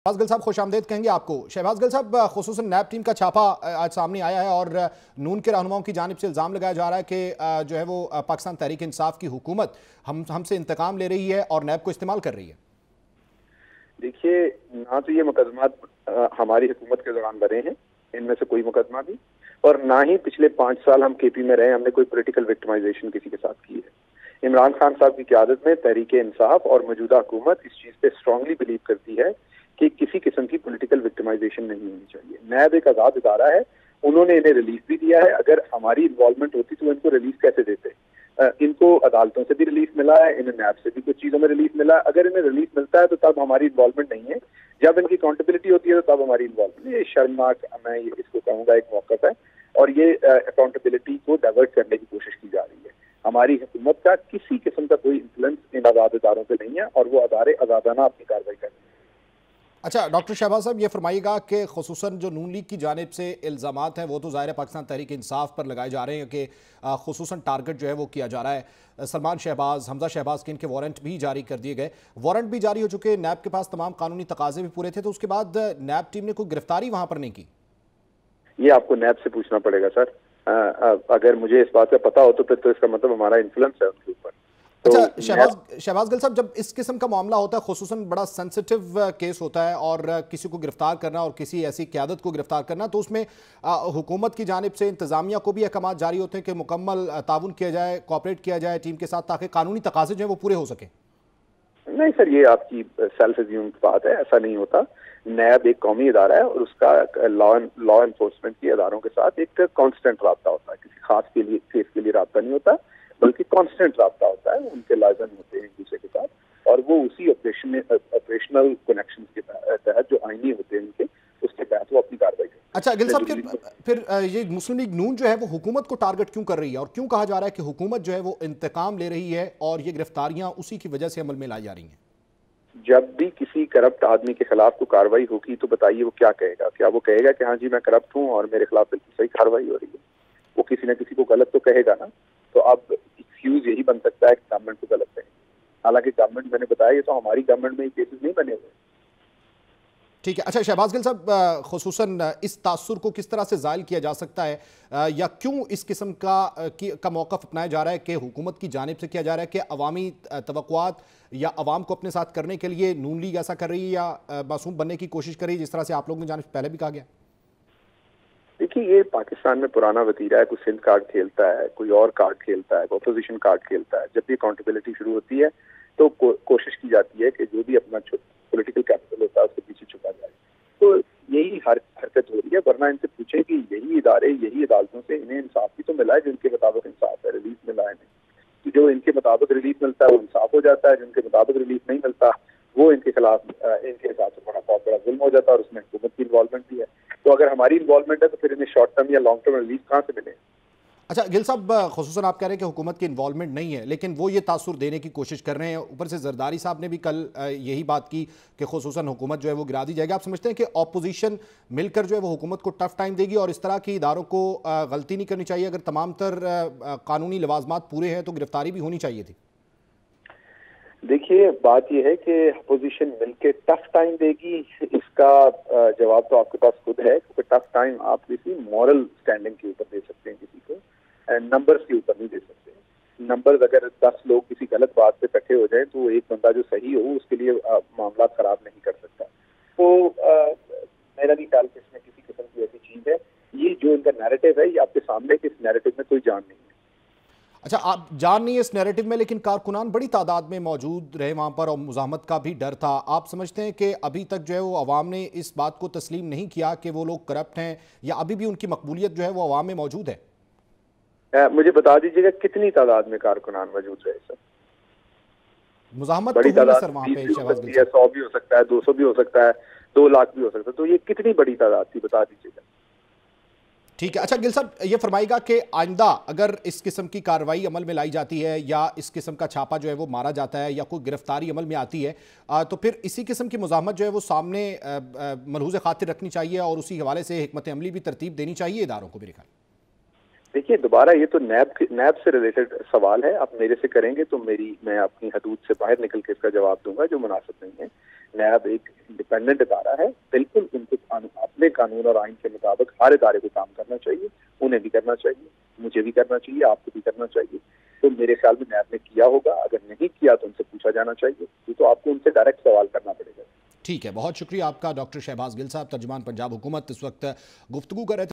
شہباز گل صاحب خوش آمدید کہیں گے آپ کو. شہباز گل صاحب، خصوصاً نیب ٹیم کا چھاپا آج سامنے آیا ہے اور نون کے رہنماؤں کی جانب سے الزام لگایا جا رہا ہے کہ جو ہے وہ پاکستان تحریک انصاف کی حکومت ہم ہم سے انتقام لے رہی ہے اور نیب کو استعمال کر رہی ہے۔ دیکھیے، نہ تو یہ مقدمات ہماری حکومت کے دوران بنے ہیں، ان میں سے کوئی مقدمہ بھی اور نہ ہی پچھلے پانچ سال ہم کے پی میں رہے، ہم نے کوئی پولیٹیکل وکٹمائزیشن کسی کے ساتھ کی ہے۔ عمران خان صاحب کی قیادت میں تحریک انصاف اور موجودہ حکومت اس چیز پہ اسٹرانگلی بلیو کرتی ہے کہ کسی قسم کی پولیٹیکل نہیں ہونی چاہیے۔ نیب ایک آزاد ادارہ ہے، انہوں نے انہیں ریلیز بھی دیا ہے۔ اگر ہماری انوالومنٹ ہوتی تو ان کو ریلیز کیسے دیتے؟ ان کو عدالتوں سے بھی ریلیف ملا ہے، انہیں نیب سے بھی کچھ چیزوں میں ریلیف ملا ہے۔ اگر انہیں ریلیف ملتا ہے تو تب ہماری انوالومنٹ نہیں ہے۔ جب ان کی اکاؤنٹیبلٹی ہوتی ہے تو تب ہماری انوالومنٹ یہ شرمناک میں اس کو کہوں گا، ایک موقف ہے اور یہ اکاؤنٹیبلٹی کو ڈائیورٹ کرنے کی کوشش کی جا رہی ہے۔ ہماری حکومت کا کسی قسم کا کوئی انفلوئنس ان آزاد اداروں پہ نہیں ہے اور وہ ادارے آزادانہ اپنی کاروائی کر رہے ہیں۔ اچھا ڈاکٹر شہباز صاحب، یہ فرمائیے گا کہ خصوصاً جو نون لیگ کی جانب سے الزامات ہیں، وہ تو ظاہر پاکستان تحریک انصاف پر لگائے جا رہے ہیں کہ خصوصاً ٹارگٹ جو ہے وہ کیا جا رہا ہے۔ سلمان شہباز، حمزہ شہباز کے ان کے وارنٹ بھی جاری کر دیے گئے۔ وارنٹ بھی جاری ہو چکے، نیب کے پاس تمام قانونی تقاضے بھی پورے تھے، تو اس کے بعد نیب ٹیم نے کوئی گرفتاری وہاں پر نہیں کی؟ یہ آپ کو نیب سے پوچھنا پڑے گا سر۔ اگر مجھے اس بات کا پتا ہو تو پھر تو اس کا مطلب ہمارا انفلوئنس ہے ان کے اوپر۔ اچھا شہباز شہباز گل صاحب جب اس قسم کا معاملہ ہوتا ہے خصوصاً بڑا سینسٹیو کیس ہوتا ہے اور کسی کو گرفتار کرنا اور کسی ایسی قیادت کو گرفتار کرنا تو اس میں حکومت کی جانب سے انتظامیہ کو بھی احکامات جاری ہوتے ہیں کہ مکمل تعاون کیا جائے کوپریٹ کیا جائے ٹیم کے ساتھ تاکہ قانونی تقاضے جو ہیں وہ پورے ہو سکیں۔ نہیں سر یہ آپ کی سیلف ازیوم بات ہے ایسا نہیں ہوتا۔ نیب ایک قومی ادارہ ہے اور اس کا لا انفورسمنٹ کے اداروں کے ساتھ ایک کانسٹنٹ رابطہ ہوتا ہے۔ کسی خاص کے لیے کیس کے لیے رابطہ نہیں ہوتا۔ بلکہ کانسٹنٹ رابطہ ہوتا ہے ان کے لازم ہوتے ہیں ایک دوسرے کے ساتھ اور وہ اسی آپریشن آپریشنل کنیکشن کے تحت جو آئینی ہوتے ہیں ان کے اس کے تحت وہ اپنی کاروائی کرتے ہیں۔ اچھا گل صاحب پھر یہ مسلم لیگ نون جو ہے وہ حکومت کو ٹارگٹ کیوں کر رہی ہے؟ اور کیوں کہا جا رہا ہے کہ حکومت جو ہے وہ انتقام لے رہی ہے اور یہ گرفتاریاں اسی کی وجہ سے عمل میں لائی جا رہی ہیں؟ جب بھی کسی کرپٹ آدمی کے خلاف کو کاروائی ہوگی تو بتائیے وہ کیا کہے گا؟ کیا وہ کہے گا کہ ہاں جی میں کرپٹ ہوں اور میرے خلاف بالکل صحیح کاروائی ہو رہی ہے؟ وہ کسی نہ کسی کو غلط تو کہے گا نا۔ تو اب بن سکتا ہے کہ گورنمنٹ کو غلط ہے حالانکہ گورنمنٹ میں نے بتایا، یہ تو ہماری گورنمنٹ میں یہ کیسز نہیں بنے ہوئے۔ ٹھیک ہے۔ اچھا شہباز گل صاحب خصوصاً اس تاثر کو کس طرح سے زائل کیا جا سکتا ہے؟ یا کیوں اس قسم کا کا موقف اپنایا جا رہا ہے کہ حکومت کی جانب سے کیا جا رہا ہے کہ عوامی توقعات یا عوام کو اپنے ساتھ کرنے کے لیے نون لیگ ایسا کر رہی ہے یا معصوم بننے کی کوشش کر رہی ہے جس طرح سے آپ لوگوں نے جانب پہلے بھی کہا گیا؟ ہے دیکھیے، یہ پاکستان میں پرانا وطیرہ ہے، کوئی سندھ کارڈ کھیلتا ہے، کوئی اور کارڈ کھیلتا ہے، کوئی اپوزیشن کارڈ کھیلتا ہے۔ جب بھی اکاؤنٹیبلٹی شروع ہوتی ہے، تو کوشش کی جاتی ہے کہ جو بھی اپنا پولیٹیکل کیپٹل ہوتا ہے، اس کے پیچھے چھپا جائے۔ تو یہی حرکت ہو رہی ہے، ورنہ ان سے پوچھیں کہ یہی ادارے، یہی عدالتوں سے انہیں انصاف بھی تو ملا ہے جن کے مطابق انصاف ہے ریلیف ملا ہے۔ انہیں جو ان کے مطابق ریلیف ملتا ہے، وہ انصاف ہو جاتا ہے جن کے مطابق ریلیف نہیں ملتا وہ ان کے خلاف ان کے حساب سے بڑا بہت بڑا ظلم ہو جاتا ہے اور اس میں حکومت کی انوالومنٹ بھی ہے۔ تو اگر ہماری انوالومنٹ ہے تو پھر انہیں شارٹ ٹرم یا لانگ ٹرم ریلیف کہاں سے ملے؟ اچھا گل صاحب خصوصاً آپ کہہ رہے ہیں کہ حکومت کی انوالومنٹ نہیں ہے، لیکن وہ یہ تاثر دینے کی کوشش کر رہے ہیں۔ اوپر سے زرداری صاحب نے بھی کل یہی بات کی کہ خصوصاً حکومت جو ہے وہ گرا دی جائے گی۔ آپ سمجھتے ہیں کہ اپوزیشن مل کر جو ہے وہ حکومت کو ٹف ٹائم دے گی اور اس طرح کی اداروں کو غلطی نہیں کرنی چاہیے۔ اگر تمام تر قانونی لوازمات پورے ہیں تو گرفتاری بھی ہونی چاہیے تھی۔ دیکھیے، بات یہ ہے کہ اپوزیشن مل کے ٹف ٹائم دے گی، اس کا جواب تو آپ کے پاس خود ہے، کیونکہ ٹف ٹائم آپ کسی مورل سٹینڈنگ کے اوپر دے سکتے ہیں کسی کو نمبرز کے اوپر نہیں دے سکتے۔ نمبرز اگر دس لوگ کسی غلط بات پہ کٹھے ہو جائیں، تو ایک بندہ جو صحیح ہو، اس کے لیے معاملات خراب نہیں کر سکتا۔ تو میرا نہیں خیال کہ اس میں کسی قسم کی ایسی چیز ہے۔ یہ جو ان کا نیریٹو ہے، یہ آپ کے سامنے کہ اس نیریٹو میں کوئی جان نہیں۔ ہے اچھا آپ جان نہیں ہے اس نیریٹو میں لیکن کارکنان بڑی تعداد میں موجود رہے وہاں پر اور مزاحمت کا بھی ڈر تھا۔ آپ سمجھتے ہیں کہ ابھی تک جو ہے وہ عوام نے اس بات کو تسلیم نہیں کیا کہ وہ لوگ کرپٹ ہیں یا ابھی بھی ان کی مقبولیت جو ہے وہ عوام میں موجود ہے؟ مجھے بتا دیجیے گا کتنی تعداد میں کارکنان موجود رہے سر؟ مزاحمت بڑی تعداد سو بھی ہو سکتا ہے دو سو بھی ہو سکتا ہے دو لاکھ بھی ہو سکتا ہے۔ تو یہ کتنی بڑی تعداد تھی بتا دیجیے گا؟ ٹھیک ہے۔ اچھا گل صاحب، یہ فرمائے گا کہ آئندہ اگر اس قسم کی کاروائی عمل میں لائی جاتی ہے یا اس قسم کا چھاپا جو ہے وہ مارا جاتا ہے یا کوئی گرفتاری عمل میں آتی ہے تو پھر اسی قسم کی مزاحمت جو ہے وہ سامنے ملحوظ خاطر رکھنی چاہیے اور اسی حوالے سے حکمت عملی بھی ترتیب دینی چاہیے اداروں کو میرے خیال۔ دیکھیے، دوبارہ یہ تو نیب نیب سے ریلیٹڈ سوال ہے۔ آپ میرے سے کریں گے تو میری، میں اپنی حدود سے باہر نکل کے اس کا جواب دوں گا جو مناسب نہیں ہے۔ نیب ایک انڈیپینڈنٹ ادارہ ہے۔ بالکل ان کو اپنے قانون اور آئین کے مطابق ہر ادارے کو کام کرنا چاہیے۔ انہیں بھی کرنا چاہیے۔ مجھے بھی کرنا چاہیے۔ آپ کو بھی کرنا چاہیے۔ تو میرے خیال میں نیب نے کیا ہوگا۔ اگر نہیں کیا تو ان سے پوچھا جانا چاہیے۔ یہ تو آپ کو ان سے ڈائریکٹ سوال کرنا پڑے گا۔ ٹھیک ہے۔ بہت شکریہ آپ کا، ڈاکٹر شہباز گل صاحب، ترجمان پنجاب حکومت۔ اس وقت گفتگو کر رہے تھے۔